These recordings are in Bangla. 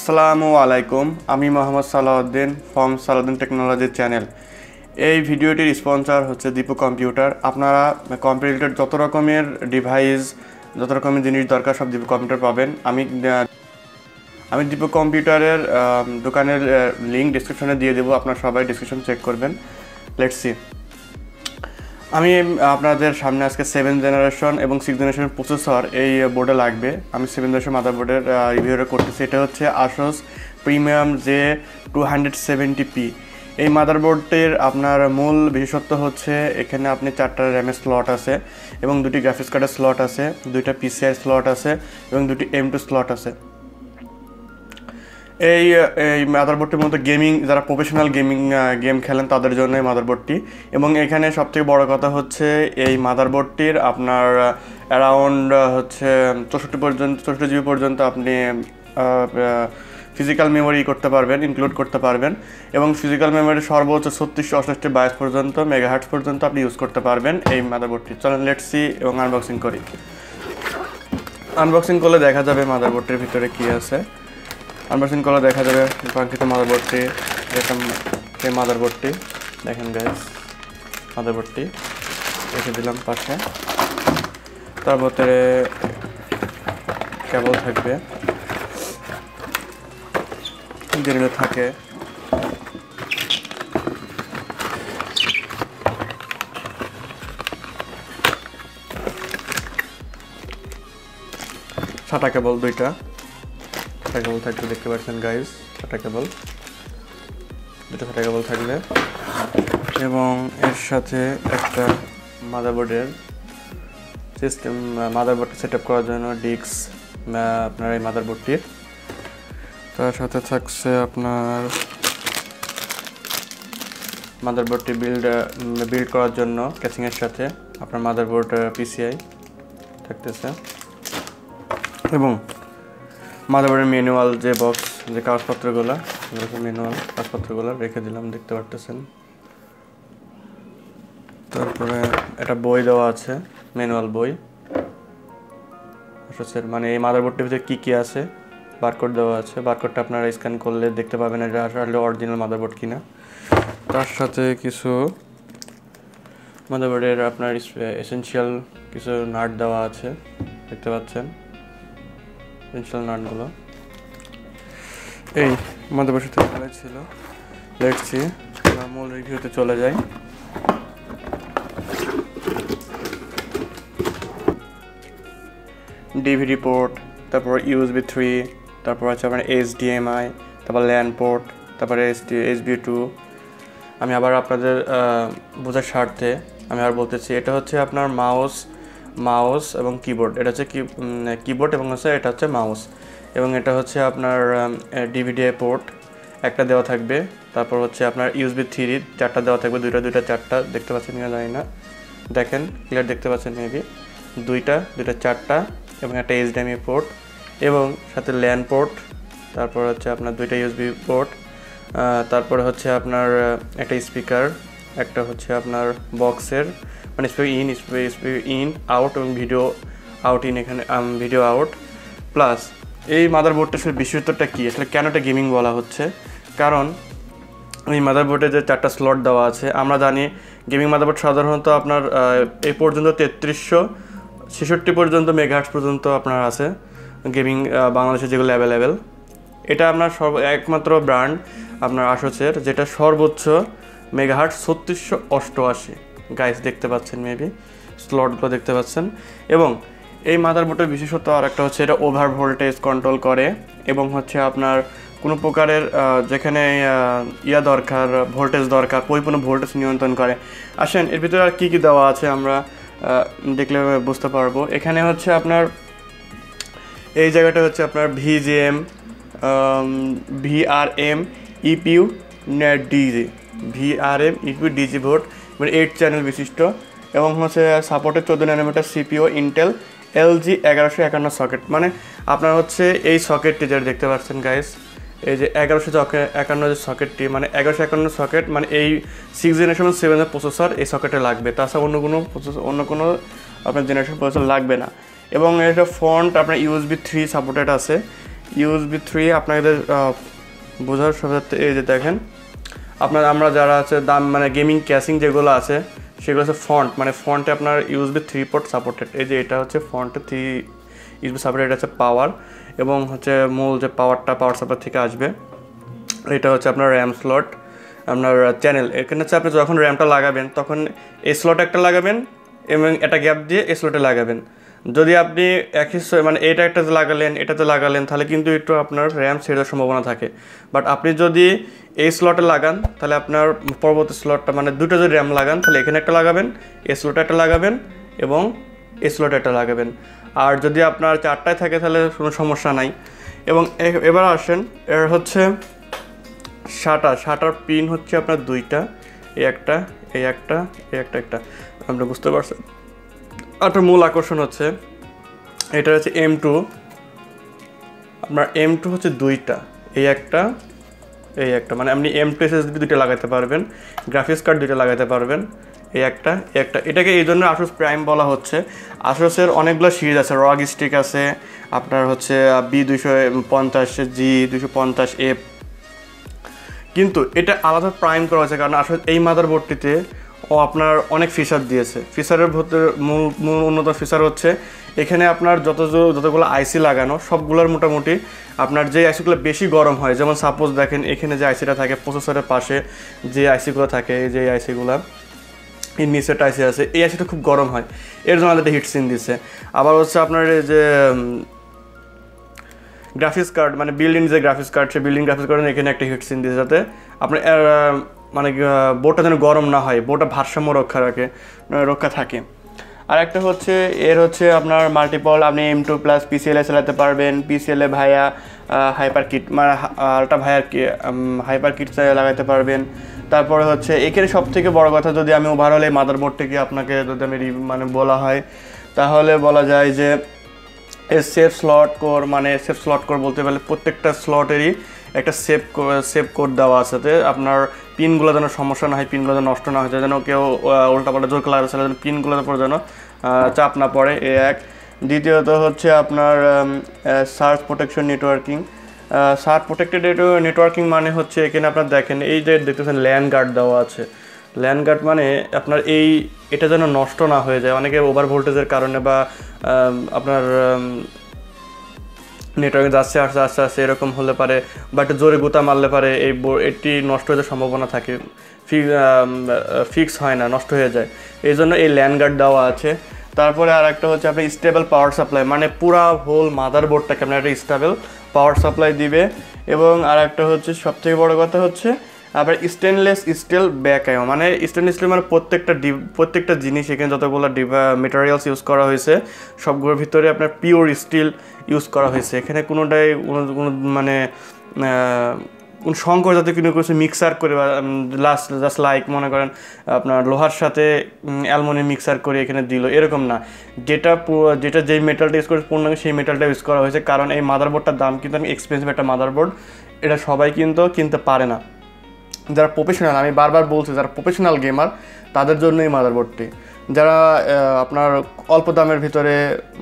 আসসালামু আলাইকুম, আমি Mohammad Salauddin from Salauddin technology channel এই ভিডিওটির স্পন্সর হচ্ছে দীপু কম্পিউটার আপনারা কম্পিউটার যত রকমের ডিভাইস যত রকমের জিনিস দরকার, সব দীপু কম্পিউটার পাবেন। আমি আমি দীপু কম্পিউটারের দোকানের লিঙ্ক ডিসক্রিপশনে দিয়ে দেবো। আপনারা সবাই ডিসক্রিপশন চেক করবেন। লেটস সি আমি আপনাদের সামনে আজকে সেভেন জেনারেশন এবং সিক্স জেনারেশনের প্রসেসর এই বোর্ডে লাগবে। আমি সেভেন জেনারেশন মাদারবোর্ডের রিভিউটা করতেছি। এটা হচ্ছে Asus premium J two hundred seventy P এই মাদারবোর্ডটির আপনার মূল বিশেষত্ব হচ্ছে এখানে আপনি চারটা র্যামের স্লট আছে এবং দুটি গ্রাফিক্স কার্ডের স্লট আছে, দুইটা পিসিআই স্লট আছে এবং দুটি এম টু স্লট আছে। এই এই মাদারবোর্ডটির মধ্যে গেমিং যারা প্রফেশনাল গেমিং গেম খেলেন তাদের জন্য এই মাদারবোর্ডটি এবং এখানে সবথেকে বড় কথা হচ্ছে এই মাদারবোর্ডটির আপনার অ্যারাউন্ড হচ্ছে চৌষট্টি পর্যন্ত, চৌষট্টি জিবি পর্যন্ত আপনি ফিজিক্যাল মেমোরি করতে পারবেন ইনক্লুড করতে পারবেন। এবং ফিজিক্যাল মেমোরি সর্বোচ্চ ছত্রিশশো অষ্টাশটি বাইশ পর্যন্ত মেগাহার্টস পর্যন্ত আপনি ইউজ করতে পারবেন এই মাদারবোর্ডটি চলেন লেটস এবং আনবক্সিং করি। আনবক্সিং করলে দেখা যাবে মাদারবোর্ডটির ভিতরে কী আছে। আনবক্সিং করলে দেখা যাবে। কাঙ্ক্ষিত মাদারবোর্ডটি এরকম এই মাদারবোর্ডটি দেখেন গাইস মাদারবোর্ডটি রেখে দিলাম পাশে। তার কেবল থাকবে। যেগুলো থাকে। সাটা কেবল দুইটা। সাটা কেবল থাকবে দেখতে পাচ্ছেন গাইস সাটা কেবল দুটো সাটা কেবল থাকবে এবং এর সাথে একটা মাদারবোর্ডের সিস্টেম মাদারবোর্ডটা সেট আপ করার জন্য ডিক্স আপনার এই মাদারবোর্ডটির তার সাথে থাকছে আপনার মাদারবোর্ডটি বিল্ড বিল্ড করার জন্য ক্যাচিংয়ের সাথে আপনার মাদারবোর্ড পিসিআই থাকতেছে। এবং মাদারবোর্ডের ম্যানুয়াল যে বক্স যে কাগজপত্রগুলো ম্যানুয়াল কাগজপত্রগুলো রেখে দিলাম, দেখতে পারতেছেন। তারপরে একটা বই দেওয়া আছে ম্যানুয়াল বই। আসলে মানে এই মাদারবোর্ডটির ভিতরে কী কী আছে? বারকোড দেওয়া আছে। বারকোডটা আপনারা স্ক্যান করলে দেখতে পাবেন এটা আসলে অরিজিনাল মাদারবোর্ড কিনা। তার সাথে কিছু মাদারবোর্ডের আপনার এসেনশিয়াল কিছু নাট দেওয়া আছে, দেখতে পাচ্ছেন। এসেনশিয়াল নাটগুলো এই মাদারবোর্ড সাথে ভালোই ছিল। দেখছি মূল রিভিউতে চলে যাই। ডিভিডি পোর্ট তারপর ইউএসবি থ্রি তারপর হচ্ছে আপনার এইচডিএমআই তারপর ল্যান্ড পোর্ট তারপরে এসডি এইচবি টু আমি আবার আপনাদের বোঝার স্বার্থে আমি আর বলতেছি, এটা হচ্ছে আপনার মাউস মাউস এবং কিবোর্ড, এটা হচ্ছে কিবোর্ড এবং হচ্ছে, এটা হচ্ছে মাউস। এবং এটা হচ্ছে আপনার ডিভিডি পোর্ট, একটা দেওয়া থাকবে। তারপর হচ্ছে আপনার ইউএসবি থ্রি, চারটা দেওয়া থাকবে, দুইটা দুইটা, চারটা, দেখতে পাচ্ছেন কিনা জানি না। দেখেন, ক্লিয়ার দেখতে পাচ্ছেন মেবি? দুইটা দুইটা, চারটা এবং একটা এইচডিএমআই পোর্ট এবং সাথে ল্যান্ড পোর্ট, তারপর হচ্ছে আপনার দুইটা ইউএসবি পোর্ট তারপরে হচ্ছে আপনার একটা স্পিকার একটা হচ্ছে আপনার বক্সের মানে speaker in speaker in out এবং ভিডিও আউট ইন এখানে ভিডিও আউট প্লাস এই মাদারবোর্ডটা আসলে বিশেষত্বটা কী? আসলে কেন এটা গেমিং বলা হচ্ছে? কারণ, এই মাদারবোর্ডে যে চারটা স্লট দেওয়া আছে, আমরা জানি গেমিং মাদারবোর্ড সাধারণত আপনার এই পর্যন্ত তেত্রিশশো ছেষট্টি পর্যন্ত মেগাহার্টস পর্যন্ত আপনার আছে গেমিং বাংলাদেশে যেগুলো অ্যাভেলেবেল এটা আপনার সর্ব একমাত্র ব্র্যান্ড আপনার আসোসের যেটা সর্বোচ্চ মেগাহার্ট ছত্রিশশো অষ্টআশি। গাইস দেখতে পাচ্ছেন মেবি স্লটগুলো দেখতে পাচ্ছেন। এবং এই মাদারবোর্ডের বিশেষত্ব আর একটা হচ্ছে এটা ওভার ভোল্টেজ কন্ট্রোল করে, এবং হচ্ছে আপনার কোনো প্রকারের যেখানে ইয়া দরকার ভোল্টেজ দরকার, পরিপূর্ণ ভোল্টেজ নিয়ন্ত্রণ করে। আসেন, এর ভিতরে আর কী কী দেওয়া আছে আমরা দেখলে বুঝতে পারব। এখানে হচ্ছে আপনার, এই জায়গাটা হচ্ছে আপনার VGM VRM EPU net digi VRM EPU digi vote মানে এইট চ্যানেল বিশিষ্ট, এবং হচ্ছে সাপোর্টের চোদ্দ ন্যানোমিটার সিপিও ইন্টেল এলজি এগারোশো একান্ন সকেট মানে আপনার হচ্ছে এই সকেটটি যেটা দেখতে পাচ্ছেন গাইস এই যে এগারোশো একান্ন যে সকেটটি মানে এগারোশো একান্ন সকেট মানে এই সিক্স জেনারেশন সেভেনের প্রসেসর এই সকেটে লাগবে। তাছাড়া অন্য কোনো প্রসেসর অন্য কোনো আপনার জেনারেশন প্রসেসর লাগবে না। এবং এটা ফন্ট আপনার ইউএসবি থ্রি সাপোর্টেড আছে। ইউএসবি থ্রি আপনাদের বোঝার সুবিধার্থে এই যে দেখেন আপনার, আমরা যারা আছে, দাম মানে গেমিং ক্যাসিং যেগুলো আছে, সেগুলো হচ্ছে ফন্ট মানে ফন্টে আপনার ইউএসবি থ্রি পোর্ট সাপোর্টেড এই যে এটা হচ্ছে ফন্টে থ্রি ইউএসবি সাপোর্টেড এটা হচ্ছে পাওয়ার এবং হচ্ছে মূল যে পাওয়ারটা পাওয়ার সাপ্লাই থেকে আসবে। এটা হচ্ছে আপনার র্যাম স্লট আপনার চ্যানেল এখানে হচ্ছে আপনি যখন র্যামটা লাগাবেন, তখন এই স্লট একটা লাগাবেন এবং এটা গ্যাপ দিয়ে এই স্লটে লাগাবেন। যদি আপনি একই মানে এটা একটাতে লাগালেন এটাতে লাগালেন, তাহলে কিন্তু একটু আপনার র্যাম ছেড়ে সম্ভাবনা থাকে। বাট আপনি যদি এই স্লটে লাগান, তাহলে আপনার পরবর্তী স্লটটা মানে দুটো যদি র্যাম লাগান, তাহলে এখানে একটা লাগাবেন, এই স্লটে একটা লাগাবেন এবং এই স্লটে একটা লাগাবেন। আর যদি আপনার চারটায় থাকে, তাহলে কোনো সমস্যা নাই। এবং এবার আসেন, এর হচ্ছে শাটার। শাটার পিন হচ্ছে আপনার দুইটা, এই একটা এই একটা এই একটা একটা। আপনি বুঝতে পারছেন? একটা মূল আকর্ষণ হচ্ছে, এটা হচ্ছে এম টু আপনার এম টু হচ্ছে দুইটা, এই একটা এই একটা। মানে আপনি এম টু এসএসডি দুইটা লাগাতে পারবেন গ্রাফিক্স কার্ড দুইটা লাগাতে পারবেন, এই একটা একটা। এটাকে এই জন্য আসুস প্রাইম বলা হচ্ছে। আসুসের অনেকগুলো সিরিজ আছে রগ স্টিক আছে, আপনার হচ্ছে বি দুশো পঞ্চাশ জি দুশো পঞ্চাশ এফ কিন্তু এটা আলাদা প্রাইম করা হয়েছে, কারণ আসলে এই মাদার মাদারবোর্ডটিতে ও আপনার অনেক ফিচার দিয়েছে। ফিচারের ভিতরে মূল মূল উন্নত ফিচার হচ্ছে, এখানে আপনার যত যত- যতগুলো আইসি লাগানো, সবগুলোর মোটামুটি আপনার যে আইসিগুলো বেশি গরম হয়, যেমন সাপোজ দেখেন এখানে যে আইসিটা থাকে প্রসেসরের পাশে যে আইসিগুলো থাকে যে আইসিগুলো নিচের আইসি আছে, এই আইসিটা খুব গরম হয়। এর জন্য আলাদা হিট সিন দিছে। আবার হচ্ছে আপনার যে গ্রাফিক্স কার্ড মানে বিল্ডিং যে গ্রাফিক্স কার্ড সে বিল্ডিং গ্রাফিক্স কার্ড এখানে একটা হিট সিন দিয়েছে যাতে আপনার মানে বোটটা যেন গরম না হয় বোর্ডটা ভারসাম্য রক্ষা রাখে রক্ষা থাকে। আর একটা হচ্ছে, এর হচ্ছে আপনার মাল্টিপল আপনি এম টু প্লাস পিসিএলে চালাতে পারবেন। পিসিএলে ভাইয়া হাইপার কিট মানে আলটা ভাইয়ার হাইপার কিট লাগাতে পারবেন। তারপরে হচ্ছে এখানে সব থেকে বড় কথা যদি আমি ওভারঅল এই মাদারবোর্ডটিকে আপনাকে যদি আমি মানে বলা হয়, তাহলে বলা যায় যে, এর সেফ স্লট কোর মানে সেফ স্লট কোর বলতে পারলে প্রত্যেকটা স্লটেরই একটা সেভ সেভ কোড দেওয়া আছে। আপনার পিনগুলো যেন সমস্যা না হয়, পিনগুলো যেন নষ্ট না হয়, যেন কেউ উল্টাপাল্টা জোর আছে যেন পিনগুলোর উপর যেন চাপ না পড়ে, এ এক। দ্বিতীয়ত হচ্ছে আপনার surge protection networking. Surge protected networking মানে হচ্ছে এখানে আপনার দেখেন, এই যে দেখতেছেন ল্যান্ড গার্ড দেওয়া আছে। ল্যান্ড গার্ড মানে আপনার এই, এটা যেন নষ্ট না হয়ে যায়। অনেকে ওভার ভোল্টেজের কারণে বা আপনার নেটওয়ার্কে যাচ্ছে, আসছে আসছে আসছে, এরকম হলে পারে বা একটা জোরে গুতা মারলে পারে, এই এটি নষ্ট হয়ে সম্ভাবনা থাকে। ফিক্স হয় না, নষ্ট হয়ে যায়। এই জন্য এই ল্যান্ড গার্ড দেওয়া আছে। তারপরে আর একটা হচ্ছে আপনি স্টেবল পাওয়ার সাপ্লাই মানে পুরা হোল মাদার বোর্ডটাকে আপনার একটা স্টেবল পাওয়ার সাপ্লাই দিবে। এবং আর একটা হচ্ছে, সবথেকে বড় কথা হচ্ছে আবার স্টেনলেস স্টিল ব্যাক আয়ো মানে স্টেনলেস স্টিল মানে প্রত্যেকটা প্রত্যেকটা জিনিস এখানে যতগুলো মেটেরিয়ালস ইউজ করা হয়েছে, সবগুলোর ভিতরে আপনার পিওর স্টিল ইউজ করা হয়েছে। এখানে কোনোটাই কোনো মানে কোন সংকর যাতে কোনো কিছু মিক্সার করে বা লাস্ট জাস্ট লাইক মনে করেন আপনার লোহার সাথে অ্যালমোনিয়াম মিক্সার করে এখানে দিল। এরকম না। যেটা যেটা যেই মেটালটা ইউজ করে পূর্ণাঙ্গ সেই মেটালটা ইউজ করা হয়েছে। কারণ এই মাদারবোর্ডটার দাম কিন্তু আমি এক্সপেন্সিভ একটা মাদারবোর্ড এটা সবাই কিন্তু কিনতে পারে না। যারা প্রফেশনাল আমি বারবার বলছি, যারা প্রফেশনাল গেমার তাদের জন্যই মাদারবোর্ডটি যারা আপনার অল্প দামের ভিতরে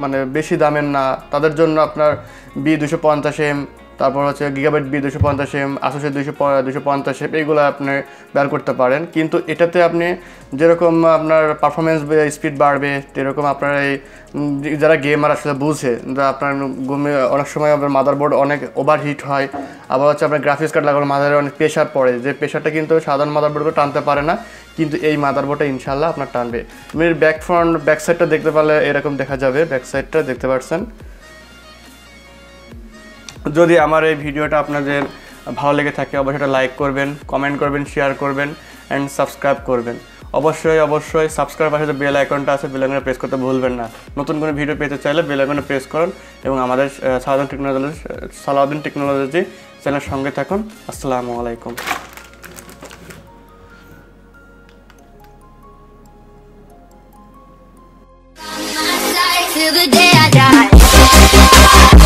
মানে বেশি দামের না, তাদের জন্য আপনার বি দুশো পঞ্চাশ এম তারপর হচ্ছে গিগাবাইট বি দুশো পঞ্চাশ এম আসোসের দুশো দুশো পঞ্চাশ এম এইগুলো আপনি বের করতে পারেন। কিন্তু এটাতে আপনি যেরকম আপনার পারফরমেন্স স্পিড বাড়বে সেরকম আপনার এই যারা গেমার আসলে বুঝে আপনার ঘুমে অনেক সময় আপনার মাদারবোর্ড অনেক ওভার হিট হয় আবার হচ্ছে আপনার গ্রাফিক্স কার্ড লাগানো মাদারে অনেক প্রেশার পড়ে, যে প্রেশারটা কিন্তু সাধারণ মাদারবোর্ডকে টানতে পারে না, কিন্তু এই মাদারবোর্ডটা ইনশাল্লাহ আপনার টানবে। তুমি ব্যাক ফ্রন্ট ব্যাক সাইডটা দেখতে পারলে এরকম দেখা যাবে ব্যাক সাইডটা দেখতে পাচ্ছেন যদি আমার এই ভিডিওটা আপনাদের ভালো লেগে থাকে, অবশ্যই লাইক করবেন কমেন্ট করবেন শেয়ার করবেন অ্যান্ড সাবস্ক্রাইব করবেন। অবশ্যই অবশ্যই সাবস্ক্রাইব পাশে যে বেল আইকনটা আছে বেল আইকনে প্রেস করতে ভুলবেন না। নতুন কোনো ভিডিও পেতে চাইলে বেল আইকনে প্রেস করুন এবং আমাদের সালাউদ্দিন টেকনোলজি সালাউদ্দিন টেকনোলজি চ্যানেলের সঙ্গে থাকুন। আসসালামু আলাইকুম। The day I die.